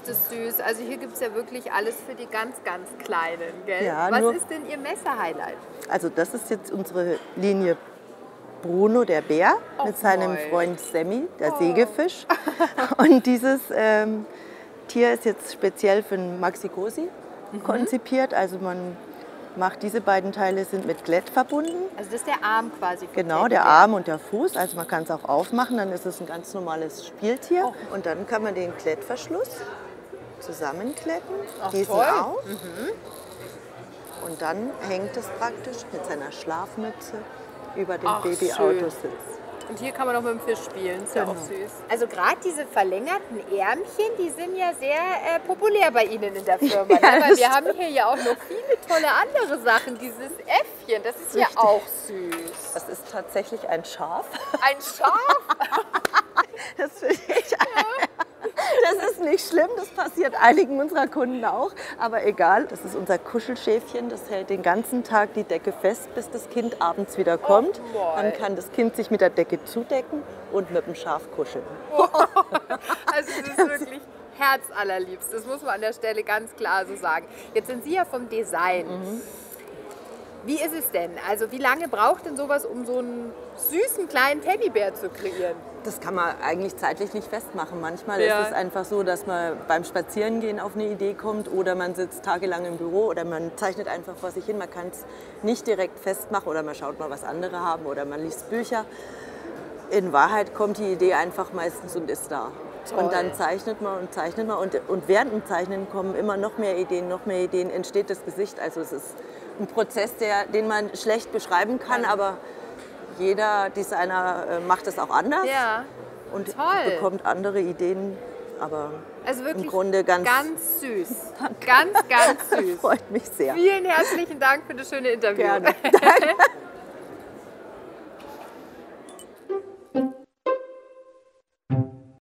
ist das süß. Also hier gibt es ja wirklich alles für die ganz, ganz Kleinen, gell? Ja, Was ist denn Ihr Messer-Highlight? Also das ist jetzt unsere Linie Bruno, der Bär, Och, mit seinem moi. Freund Sammy, der Oh. Sägefisch. Und dieses ähm, Tier ist jetzt speziell für den Maxi Cosi Mhm. konzipiert. Also man macht diese beiden Teile sind mit Glätt verbunden. Also das ist der Arm quasi. Genau, der Teddybär. Arm und der Fuß. Also man kann es auch aufmachen, dann ist es ein ganz normales Spieltier. Oh. Und dann kann man den Klettverschluss zusammenkletten, Ach, diesen toll. auf. Und dann hängt es praktisch mit seiner Schlafmütze über dem Ach. Babyautositz. Und hier kann man auch mit dem Fisch spielen, ist ja Genau. auch süß. Also gerade diese verlängerten Ärmchen, die sind ja sehr äh, populär bei Ihnen in der Firma. ne? Ja, Weil das wir haben hier ja auch noch viele tolle andere Sachen. Dieses Äffchen, das ist ja Richtig. auch süß. Das ist tatsächlich ein Schaf. Ein Schaf? Das finde ich. Das ist nicht schlimm, das passiert einigen unserer Kunden auch. Aber egal, das ist unser Kuschelschäfchen. Das hält den ganzen Tag die Decke fest, bis das Kind abends wieder kommt. moi. Dann kann das Kind sich mit der Decke zudecken und mit dem Schaf kuscheln. Also es ist wirklich herzallerliebst. Das muss man an der Stelle ganz klar so sagen. Jetzt sind Sie ja vom Design. Mhm. Wie ist es denn? Also wie lange braucht denn sowas, um so einen süßen kleinen Teddybär zu kreieren? Das kann man eigentlich zeitlich nicht festmachen. Manchmal Ja. ist es einfach so, dass man beim Spazierengehen auf eine Idee kommt oder man sitzt tagelang im Büro oder man zeichnet einfach vor sich hin. Man kann es nicht direkt festmachen oder man schaut mal, was andere haben oder man liest Bücher. In Wahrheit kommt die Idee einfach meistens und ist da. Toll. Und dann zeichnet man und zeichnet man und, und während dem Zeichnen kommen immer noch mehr Ideen, noch mehr Ideen, entsteht das Gesicht. Also es ist ein Prozess, der, den man schlecht beschreiben kann, aber jeder Designer äh, macht es auch anders Ja. und Toll. bekommt andere Ideen. Aber Also wirklich im Grunde ganz, ganz süß. Ganz, ganz süß. freut mich sehr. Vielen herzlichen Dank für das schöne Interview. Gerne. Danke.